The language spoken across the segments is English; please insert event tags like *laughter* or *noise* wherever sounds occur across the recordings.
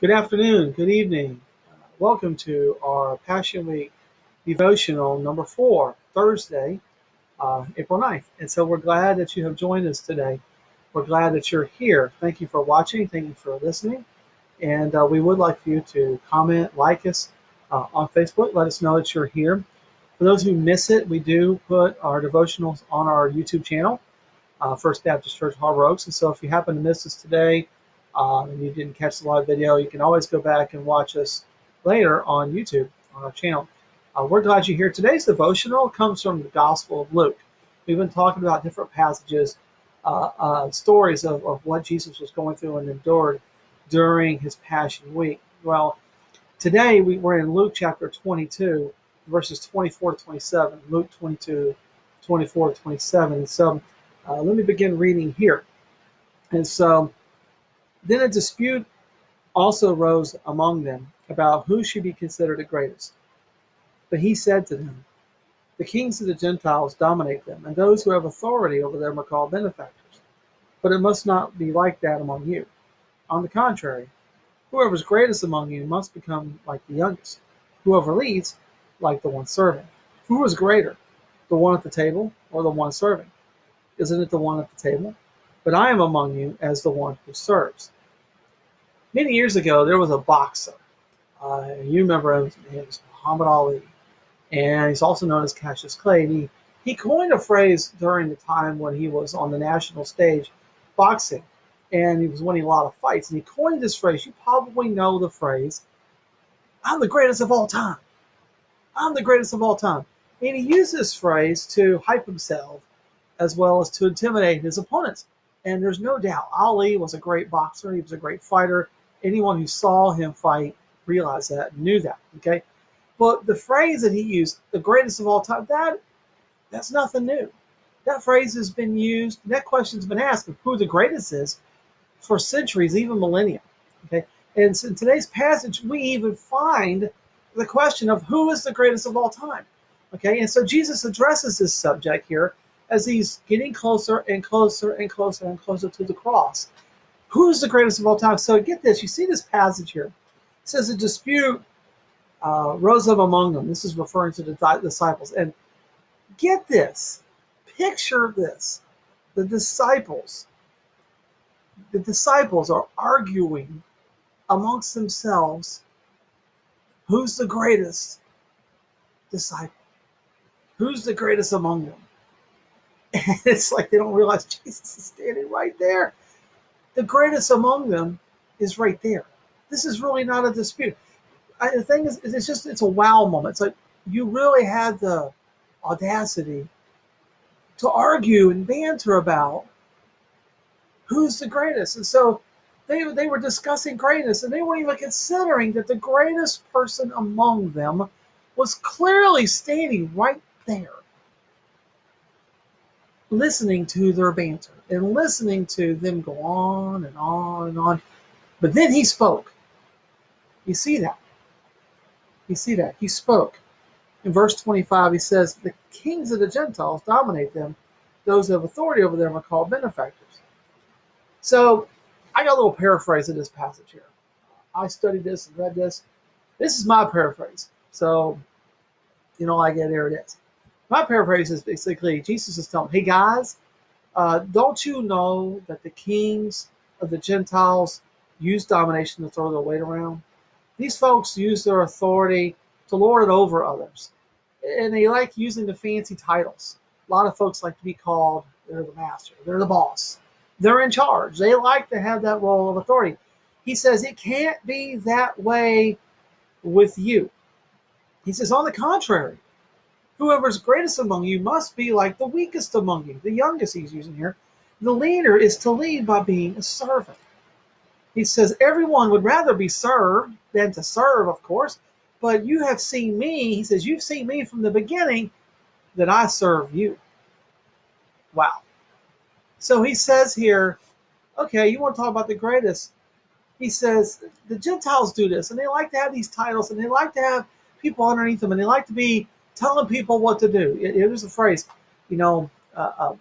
Good afternoon, good evening. Welcome to our Passion Week devotional number four, Thursday, uh, April 9th. And so we're glad that you have joined us today. We're glad that you're here. Thank you for watching, thank you for listening. And uh, we would like for you to comment, like us uh, on Facebook, let us know that you're here. For those who miss it, we do put our devotionals on our YouTube channel, uh, First Baptist Church Harbor Oaks. And so if you happen to miss us today, um, and you didn't catch the live video, you can always go back and watch us later on YouTube on our channel. Uh, we're glad you're here. Today's devotional comes from the Gospel of Luke. We've been talking about different passages, uh, uh, stories of, of what Jesus was going through and endured during his Passion Week. Well, today we, we're in Luke chapter 22, verses 24 to 27. Luke 22, 24 to 27. So uh, let me begin reading here. And so then a dispute also arose among them about who should be considered the greatest. But he said to them, The kings of the Gentiles dominate them, and those who have authority over them are called benefactors. But it must not be like that among you. On the contrary, whoever is greatest among you must become like the youngest, whoever leads, like the one serving. Who is greater, the one at the table or the one serving? Isn't it the one at the table? But I am among you as the one who serves. Many years ago, there was a boxer. Uh, you remember him, his was Muhammad Ali, and he's also known as Cassius Clay. He, he coined a phrase during the time when he was on the national stage boxing, and he was winning a lot of fights. And he coined this phrase. You probably know the phrase, I'm the greatest of all time. I'm the greatest of all time. And he used this phrase to hype himself as well as to intimidate his opponents. And there's no doubt Ali was a great boxer. He was a great fighter. Anyone who saw him fight realized that, knew that. Okay, but the phrase that he used, "the greatest of all time," that that's nothing new. That phrase has been used. That question's been asked of who the greatest is for centuries, even millennia. Okay, and so in today's passage, we even find the question of who is the greatest of all time. Okay, and so Jesus addresses this subject here as he's getting closer and closer and closer and closer to the cross. Who's the greatest of all time? So get this, you see this passage here. It says a dispute uh, rose up among them. This is referring to the disciples. And get this, picture this. The disciples, the disciples are arguing amongst themselves who's the greatest disciple? Who's the greatest among them? *laughs* And it's like they don't realize Jesus is standing right there. The greatest among them is right there. This is really not a dispute. I, the thing is, it's just it's a wow moment. It's like you really had the audacity to argue and banter about who's the greatest. And so they, they were discussing greatness and they weren't even considering that the greatest person among them was clearly standing right there listening to their banter and listening to them go on and on and on. But then he spoke. You see that. You see that. He spoke. In verse 25, he says, The kings of the Gentiles dominate them. Those who have authority over them are called benefactors. So I got a little paraphrase of this passage here. I studied this and read this. This is my paraphrase. So, you know, I get here it is my paraphrase is basically Jesus is telling, hey guys, uh, don't you know that the kings of the Gentiles use domination to throw their weight around? These folks use their authority to lord it over others. And they like using the fancy titles. A lot of folks like to be called, they're the master, they're the boss, they're in charge. They like to have that role of authority. He says it can't be that way with you. He says, on the contrary, Whoever is greatest among you must be like the weakest among you. The youngest he's using here. The leader is to lead by being a servant. He says everyone would rather be served than to serve, of course. But you have seen me, he says, you've seen me from the beginning that I serve you. Wow. So he says here, okay, you want to talk about the greatest. He says the Gentiles do this, and they like to have these titles, and they like to have people underneath them, and they like to be telling people what to do. It, it was a phrase, you know, uh, uh,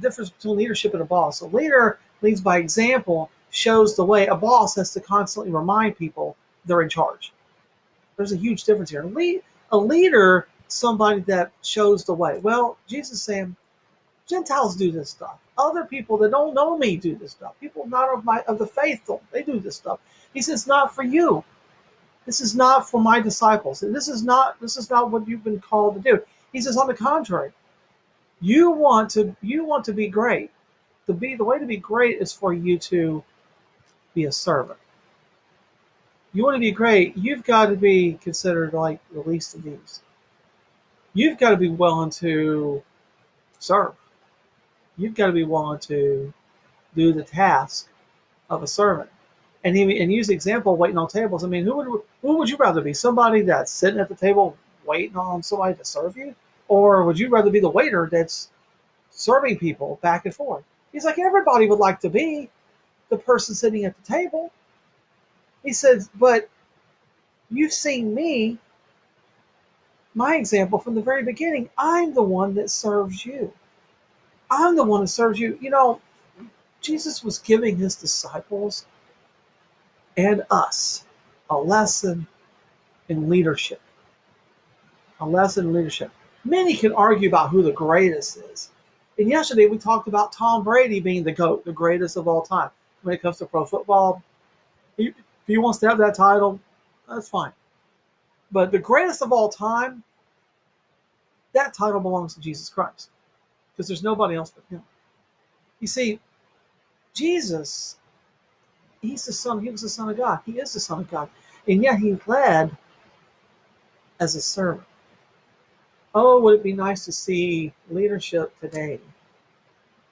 difference between leadership and a boss. A leader leads by example, shows the way. A boss has to constantly remind people they're in charge. There's a huge difference here. A leader, somebody that shows the way. Well, Jesus saying, Gentiles do this stuff. Other people that don't know me do this stuff. People not of my of the faith, they do this stuff. He says, not for you. This is not for my disciples. This is not this is not what you've been called to do. He says, on the contrary, you want to you want to be great. To be the way to be great is for you to be a servant. You want to be great, you've got to be considered like the least of these. You've got to be willing to serve. You've got to be willing to do the task of a servant. And he and use the example of waiting on tables. I mean, who would who would you rather be? Somebody that's sitting at the table waiting on somebody to serve you, or would you rather be the waiter that's serving people back and forth? He's like everybody would like to be the person sitting at the table. He says, but you've seen me, my example from the very beginning. I'm the one that serves you. I'm the one that serves you. You know, Jesus was giving his disciples and us a lesson in leadership. A lesson in leadership. Many can argue about who the greatest is. And yesterday we talked about Tom Brady being the GOAT, the greatest of all time. When it comes to pro football, if he wants to have that title, that's fine. But the greatest of all time, that title belongs to Jesus Christ. Because there's nobody else but him. You see, Jesus he's the son, he was the son of God. He is the son of God. And yet he led as a servant. Oh, would it be nice to see leadership today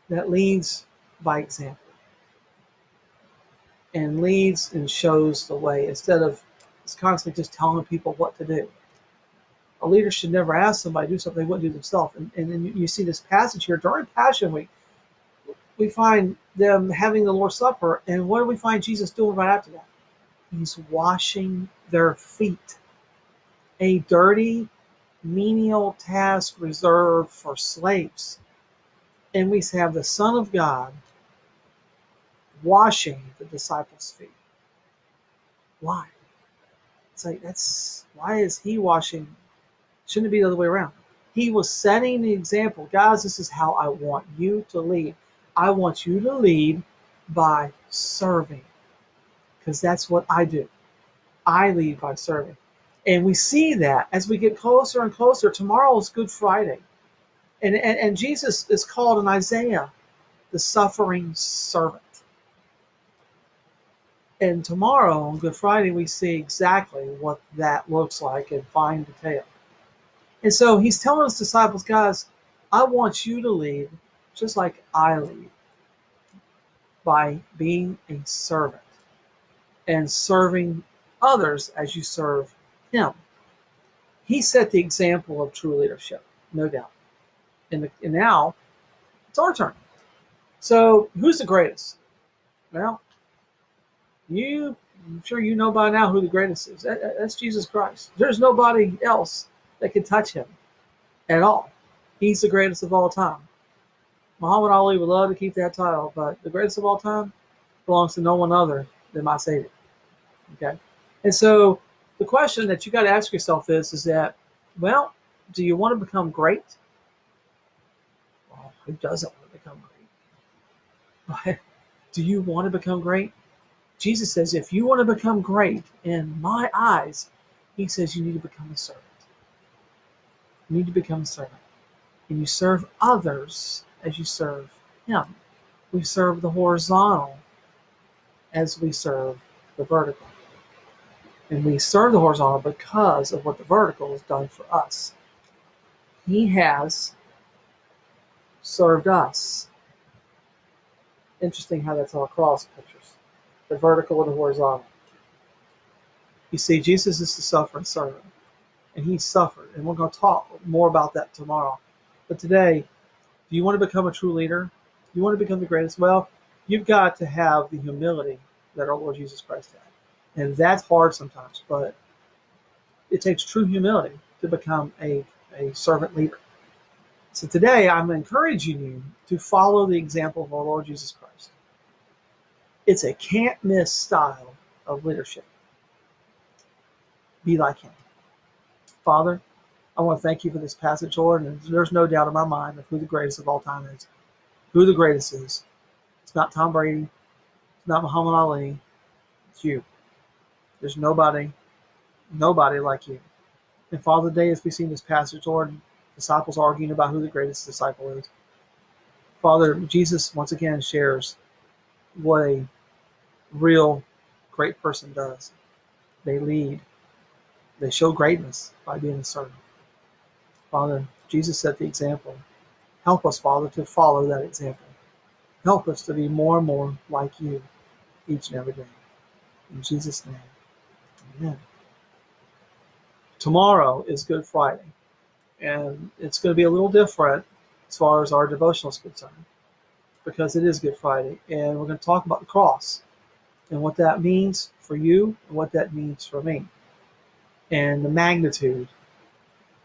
that leads by example and leads and shows the way instead of constantly just telling people what to do. A leader should never ask somebody to do something they wouldn't do themselves. And, and then you see this passage here during Passion Week we find them having the Lord's Supper, and what do we find Jesus doing right after that? He's washing their feet. A dirty, menial task reserved for slaves. And we have the Son of God washing the disciples' feet. Why? It's like that's why is he washing? Shouldn't it be the other way around? He was setting the example. Guys, this is how I want you to lead. I want you to lead by serving because that's what I do. I lead by serving. And we see that as we get closer and closer. Tomorrow is Good Friday. And, and, and Jesus is called in Isaiah the suffering servant. And tomorrow on Good Friday, we see exactly what that looks like in fine detail. And so he's telling his disciples, guys, I want you to lead just like I lead, by being a servant and serving others as you serve Him. He set the example of true leadership, no doubt. And, the, and now it's our turn. So, who's the greatest? Well, you, I'm sure you know by now who the greatest is. That, that's Jesus Christ. There's nobody else that can touch him at all. He's the greatest of all time. Muhammad Ali would love to keep that title, but the greatest of all time belongs to no one other than my Savior. Okay? And so the question that you got to ask yourself is, is that, well, do you want to become great? Well, who doesn't want to become great? But do you want to become great? Jesus says, if you want to become great in my eyes, he says you need to become a servant. You need to become a servant. And you serve others as you serve Him. We serve the horizontal as we serve the vertical. And we serve the horizontal because of what the vertical has done for us. He has served us. Interesting how that's all cross pictures the vertical and the horizontal. You see, Jesus is the suffering servant, and he suffered. And we're going to talk more about that tomorrow. But today, do you want to become a true leader? Do you want to become the greatest? Well, you've got to have the humility that our Lord Jesus Christ had. And that's hard sometimes, but it takes true humility to become a, a servant leader. So today I'm encouraging you to follow the example of our Lord Jesus Christ. It's a can't miss style of leadership. Be like him. Father, I want to thank you for this passage, Lord, and there's no doubt in my mind of who the greatest of all time is. Who the greatest is. It's not Tom Brady. It's not Muhammad Ali. It's you. There's nobody, nobody like you. And Father, today as we see in this passage, Lord, disciples arguing about who the greatest disciple is. Father, Jesus once again shares what a real great person does. They lead. They show greatness by being a servant. Father, Jesus set the example. Help us, Father, to follow that example. Help us to be more and more like you each and every day. In Jesus' name, amen. Tomorrow is Good Friday, and it's going to be a little different as far as our devotional is concerned because it is Good Friday, and we're going to talk about the cross and what that means for you and what that means for me and the magnitude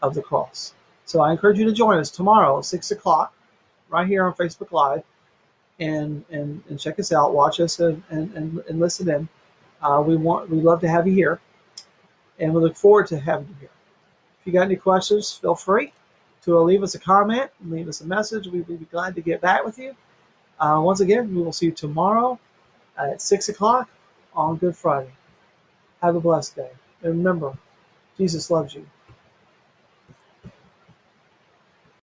of the cross. So I encourage you to join us tomorrow at 6 o'clock right here on Facebook Live and, and, and check us out, watch us, and, and, and listen in. Uh, we want we love to have you here, and we look forward to having you here. If you got any questions, feel free to leave us a comment, leave us a message. We would be glad to get back with you. Uh, once again, we will see you tomorrow at 6 o'clock on Good Friday. Have a blessed day. And remember, Jesus loves you.